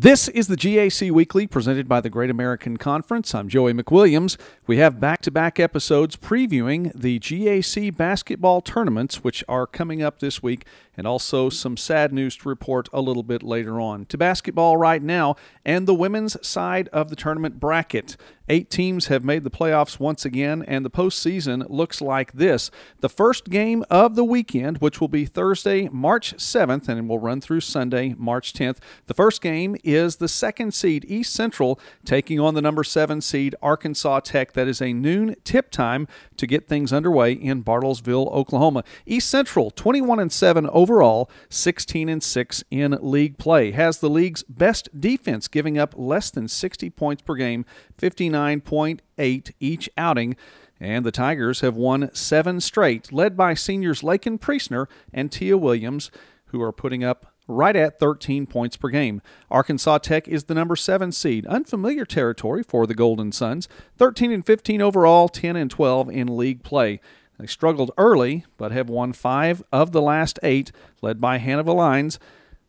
This is the GAC Weekly presented by the Great American Conference. I'm Joey McWilliams. We have back to back episodes previewing the GAC basketball tournaments, which are coming up this week, and also some sad news to report a little bit later on. To basketball right now and the women's side of the tournament bracket. Eight teams have made the playoffs once again, and the postseason looks like this. The first game of the weekend, which will be Thursday, March 7th, and will run through Sunday, March 10th. The first game is the second seed, East Central, taking on the number seven seed, Arkansas Tech. That is a noon tip time to get things underway in Bartlesville, Oklahoma. East Central, 21 and 7 overall, 16 and 6 in league play. Has the league's best defense, giving up less than 60 points per game, 59 29.8 each outing. And the Tigers have won seven straight, led by seniors Lakin Priestner and Tia Williams, who are putting up right at 13 points per game. Arkansas Tech is the number 7 seed, unfamiliar territory for the Golden Suns, 13 and 15 overall, 10 and 12 in league play. They struggled early, but have won 5 of the last 8, led by Hannah Lines.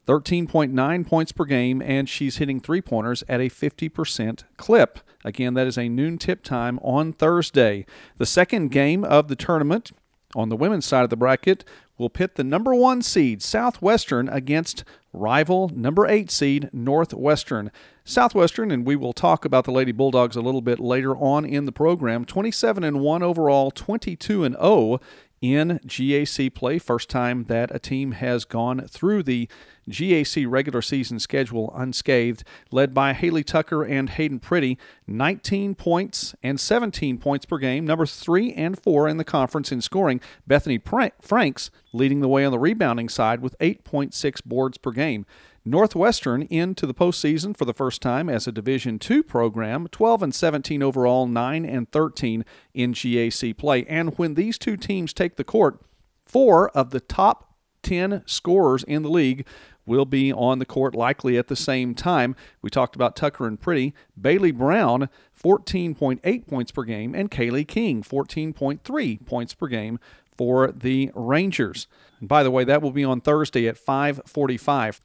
13.9 points per game, and she's hitting three pointers at a 50% clip. Again, that is a noon tip time on Thursday. The second game of the tournament on the women's side of the bracket will pit the number one seed, Southwestern, against rival number eight seed, Northwestern. Southwestern, and we will talk about the Lady Bulldogs a little bit later on in the program. 27 and 1 overall, 22 and 0 in GAC play. First time that a team has gone through the GAC regular season schedule unscathed, led by Haley Tucker and Hayden Pretty, 19 points and 17 points per game, number three and four in the conference in scoring. Bethany Franks leading the way on the rebounding side with 8.6 boards per game. Northwestern into the postseason for the first time as a Division II program, 12 and 17 overall, 9 and 13 in GAC play. And when these two teams take the court, four of the top 10 scorers in the league will be on the court likely at the same time. We talked about Tucker and Pretty. Bailey Brown, 14.8 points per game, and Kaylee King, 14.3 points per game for the Rangers. And by the way, that will be on Thursday at 545.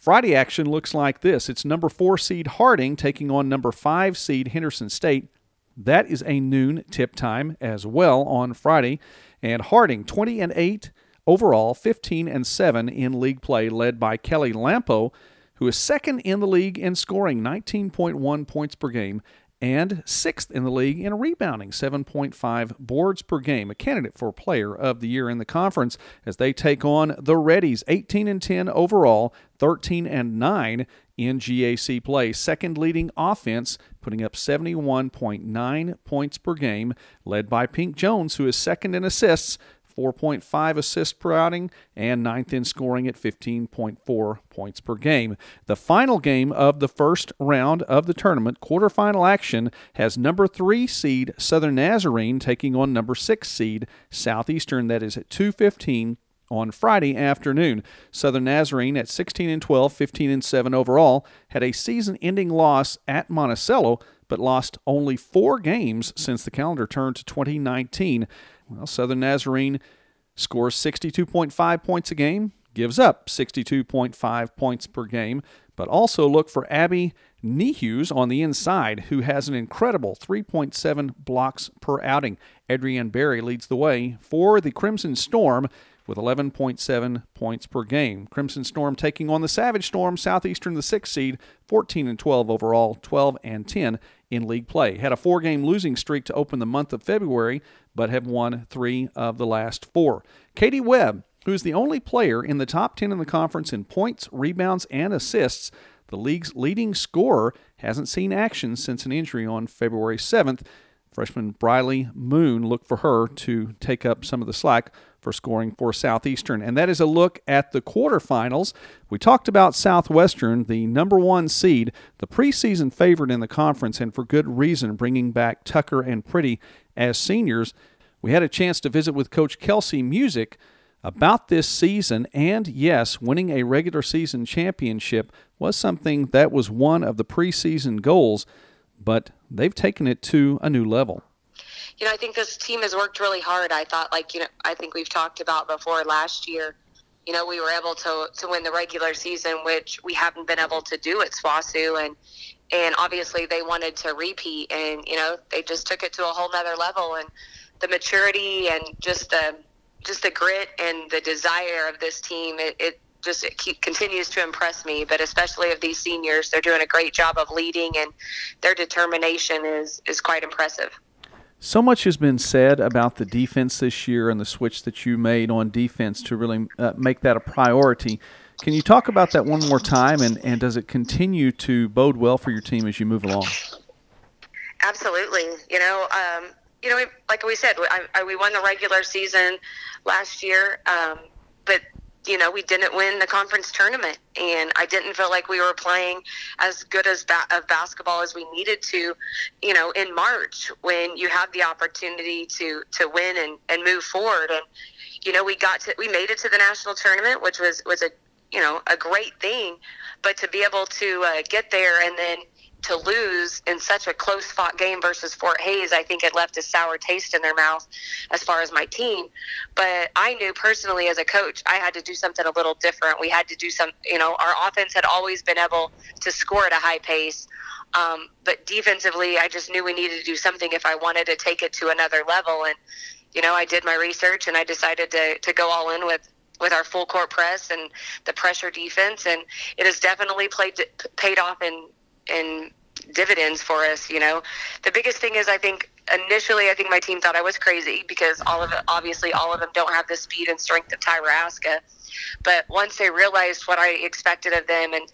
Friday action looks like this. It's number four seed Harding taking on number five seed Henderson State. That is a noon tip time as well on Friday. And Harding 20 and 8 overall, 15 and 7 in league play, led by Kelly Lampo, who is second in the league in scoring 19.1 points per game and sixth in the league in rebounding, 7.5 boards per game, a candidate for Player of the Year in the conference as they take on the Reddies, 18 and 10 overall, 13 and 9 in GAC play. Second leading offense, putting up 71.9 points per game, led by Pink Jones, who is second in assists, 4.5 assists per outing, and ninth in scoring at 15.4 points per game. The final game of the first round of the tournament, quarterfinal action, has number three seed Southern Nazarene taking on number six seed Southeastern. That is at 2:15 on Friday afternoon. Southern Nazarene at 16 and 12, 15 and 7 overall, had a season-ending loss at Monticello, but lost only four games since the calendar turned to 2019. Well, Southern Nazarene scores 62.5 points a game, gives up 62.5 points per game, but also look for Abby Nehus on the inside, who has an incredible 3.7 blocks per outing. Adrienne Berry leads the way for the Crimson Storm with 11.7 points per game. Crimson Storm taking on the Savage Storm, Southeastern the 6th seed, 14 and 12 overall, 12 and 10 in league play. Had a four-game losing streak to open the month of February, but have won 3 of the last 4. Katie Webb, who's the only player in the top 10 in the conference in points, rebounds, and assists, the league's leading scorer, hasn't seen action since an injury on February 7th. Freshman Briley Moon looked for her to take up some of the slack for scoring for Southeastern. And that is a look at the quarterfinals. We talked about Southwestern, the number one seed, the preseason favorite in the conference, and for good reason, bringing back Tucker and Pretty as seniors. We had a chance to visit with Coach Kelsey Music about this season, and yes, winning a regular season championship was something that was one of the preseason goals, but they've taken it to a new level you know, I think this team has worked really hard. I thought, like, you know, I think we've talked about before last year, you know, we were able to to win the regular season, which we haven't been able to do at SWOSU, and and obviously they wanted to repeat, and you know, they just took it to a whole nother level, and the maturity and just the just the grit and the desire of this team, it, it just it keep, continues to impress me. But especially of these seniors, they're doing a great job of leading, and their determination is is quite impressive. So much has been said about the defense this year and the switch that you made on defense to really uh, make that a priority. Can you talk about that one more time, and, and does it continue to bode well for your team as you move along? Absolutely. You know, um, you know, like we said, I, I, we won the regular season last year, um, but you know, we didn't win the conference tournament, and I didn't feel like we were playing as good as ba- of basketball as we needed to, you know, in March when you have the opportunity to to win and, and move forward. And you know, we got to we made it to the national tournament, which was was a you know a great thing, but to be able to uh, get there and then to lose in such a close fought game versus Fort Hays, I think it left a sour taste in their mouth as far as my team. But I knew personally as a coach, I had to do something a little different. We had to do some, you know, our offense had always been able to score at a high pace. Um, but defensively, I just knew we needed to do something if I wanted to take it to another level. And, you know, I did my research and I decided to, to go all in with with our full court press and the pressure defense, and it has definitely played paid off in and dividends for us. You know, the biggest thing is I think initially I think my team thought I was crazy because all of it, obviously all of them don't have the speed and strength of Tyra Aska. But once they realized what I expected of them and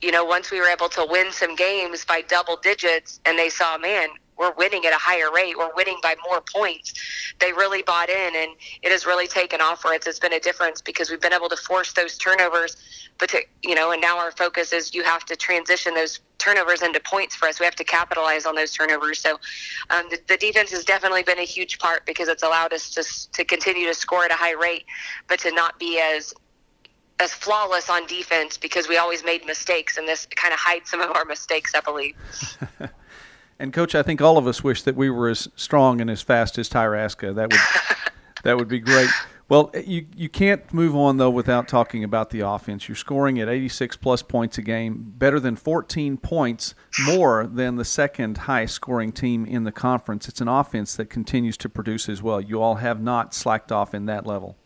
you know, once we were able to win some games by double digits and they saw, man, we're winning at a higher rate. We're winning by more points. They really bought in, and it has really taken off for us. It's been a difference because we've been able to force those turnovers. But to, you know, and now our focus is you have to transition those turnovers into points for us. We have to capitalize on those turnovers. So um, the, the, defense has definitely been a huge part because it's allowed us to to continue to score at a high rate, but to not be as as flawless on defense because we always made mistakes, and this kind of hides some of our mistakes, I believe. And coach, I think all of us wish that we were as strong and as fast as Tyra Aska. That would that would be great. Well, eh, you you can't move on though without talking about the offense. You're scoring at 86 plus points a game, better than 14 points more than the second highest scoring team in the conference. It's an offense that continues to produce as well. You all have not slacked off in that level.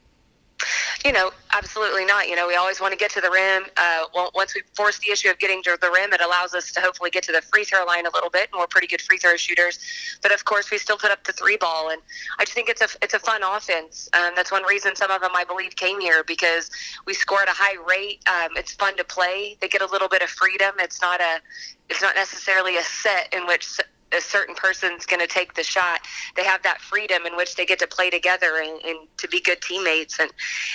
You know, absolutely not. You know, we always want to get to the rim. Uh, once we force the issue of getting to the rim, it allows us to hopefully get to the free throw line a little bit, and we're pretty good free throw shooters. But of course, we still put up the three ball, and I just think it's a it's a fun offense. Um, that's one reason some of them, I believe, came here because we score at a high rate. Um, it's fun to play. They get a little bit of freedom. It's not a it's not necessarily a set in which a certain person's going to take the shot. They have that freedom in which they get to play together and, and, to be good teammates. And,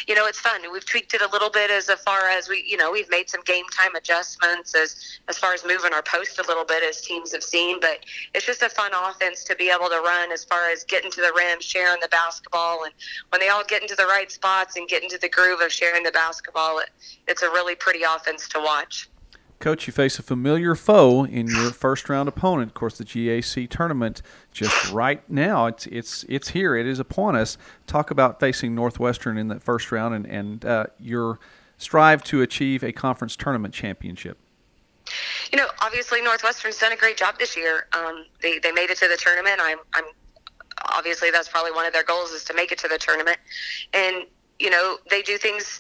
you know, it's fun. We've tweaked it a little bit as far as we, you know, we've made some game time adjustments as, as far as moving our post a little bit as teams have seen. But it's just a fun offense to be able to run as far as getting to the rim, sharing the basketball. And when they all get into the right spots and get into the groove of sharing the basketball, it, it's a really pretty offense to watch. Coach, you face a familiar foe in your first round opponent. Of course, the GAC tournament just right now. It's it's it's here. It is upon us. Talk about facing Northwestern in that first round and and uh, your strive to achieve a conference tournament championship. You know, obviously Northwestern's done a great job this year. Um, they they made it to the tournament. I'm I'm obviously that's probably one of their goals is to make it to the tournament, and you know they do things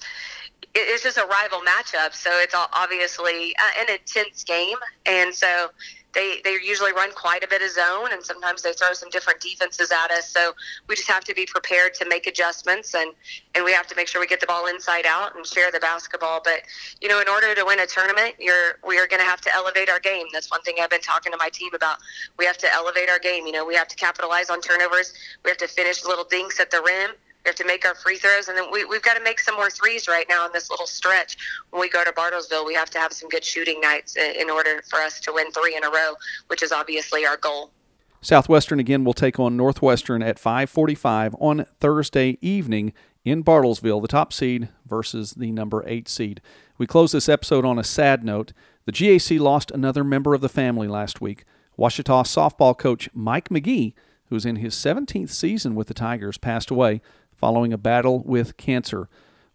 it's just a rival matchup, so it's obviously uh, an intense game, and so they they usually run quite a bit of zone, and sometimes they throw some different defenses at us. So we just have to be prepared to make adjustments, and and we have to make sure we get the ball inside out and share the basketball. But you know, in order to win a tournament, you're we are going to have to elevate our game. That's one thing I've been talking to my team about. We have to elevate our game. You know, we have to capitalize on turnovers. We have to finish little dinks at the rim we have to make our free throws, and then we, we've got to make some more threes right now in this little stretch. When we go to Bartlesville, we have to have some good shooting nights in order for us to win three in a row, which is obviously our goal. Southwestern again will take on Northwestern at 5:45 on Thursday evening in Bartlesville, the top seed versus the number 8 seed. We close this episode on a sad note. The GAC lost another member of the family last week. Ouachita softball coach Mike McGee, who's in his 17th season with the Tigers, passed away following a battle with cancer.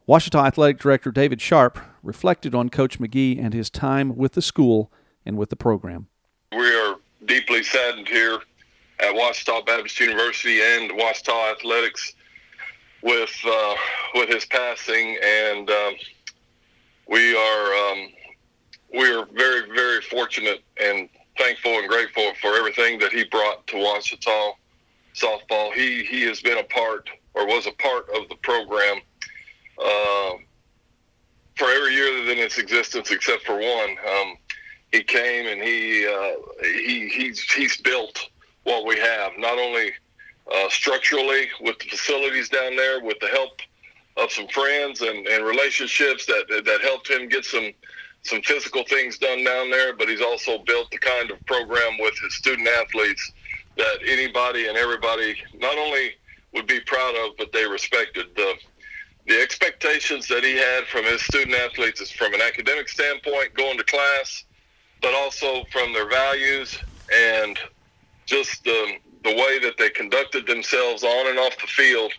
Ouachita Athletic Director David Sharp reflected on Coach McGee and his time with the school and with the program. We are deeply saddened here at Ouachita Baptist University and Ouachita Athletics with uh, with his passing, and um, we are um, we are very very fortunate and thankful and grateful for everything that he brought to Ouachita softball. He he has been a part or was a part of the program uh, for every year in its existence except for one. Um, he came and he uh, he he's he's built what we have not only uh, structurally with the facilities down there with the help of some friends and, and relationships that that helped him get some some physical things done down there but he's also built the kind of program with his student athletes that anybody and everybody not only would be proud of but they respected the the expectations that he had from his student athletes is from an academic standpoint going to class but also from their values and just the, the way that they conducted themselves on and off the field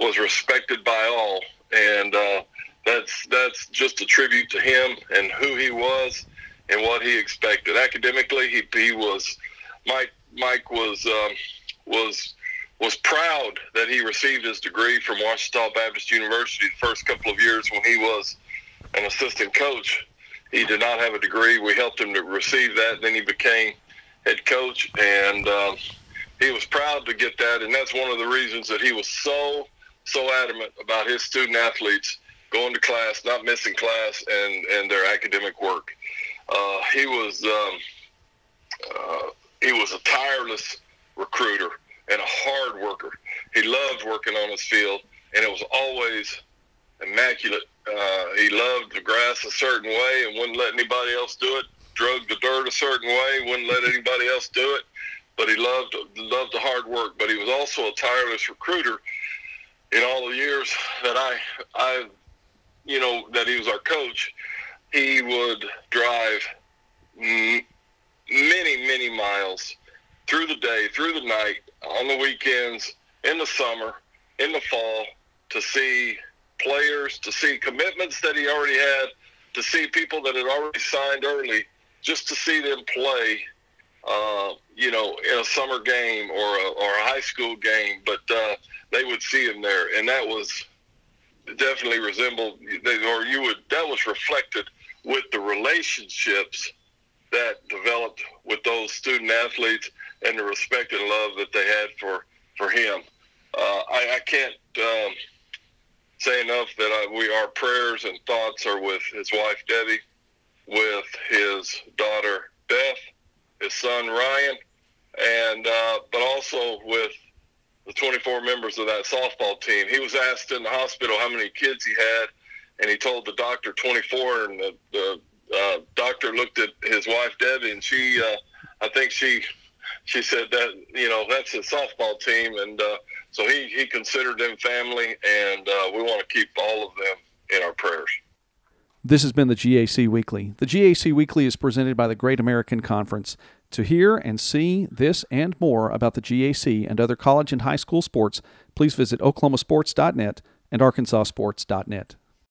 was respected by all. And uh, that's that's just a tribute to him and who he was and what he expected. Academically, he, he was Mike. Mike was um, was was proud that he received his degree from Ouachita Baptist University the first couple of years when he was an assistant coach he did not have a degree. We helped him to receive that. Then he became head coach, and uh, he was proud to get that. And that's one of the reasons that he was so so adamant about his student athletes going to class, not missing class, and and their academic work. Uh, he was um, uh, he was a tireless recruiter and a hard worker. He loved working on his field, and it was always immaculate uh, he loved the grass a certain way and wouldn't let anybody else do it. Drug the dirt a certain way, wouldn't let anybody else do it. But he loved loved the hard work. But he was also a tireless recruiter. In all the years that I I you know that he was our coach, he would drive many many miles through the day, through the night, on the weekends, in the summer, in the fall to see players, to see commitments that he already had, to see people that had already signed early, just to see them play, uh, you know, in a summer game or a, or a high school game. But uh, they would see him there, and that was definitely resembled, or you would that was reflected with the relationships that developed with those student athletes and the respect and love that they had for for him. Uh, I, I can't. Um, say enough that I, we our prayers and thoughts are with his wife Debbie, with his daughter Beth, his son Ryan, and uh, but also with the 24 members of that softball team. He was asked in the hospital how many kids he had, and he told the doctor 24, and the, the uh, doctor looked at his wife Debbie, and she, uh, I think she, she said that you know that's a softball team, and uh, so he, he considered them family, and uh, we want to keep all of them in our prayers. This has been the GAC Weekly. The GAC Weekly is presented by the Great American Conference. To hear and see this and more about the GAC and other college and high school sports, please visit oklahomasports.net and arkansassports.net.